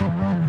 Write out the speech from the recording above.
Sí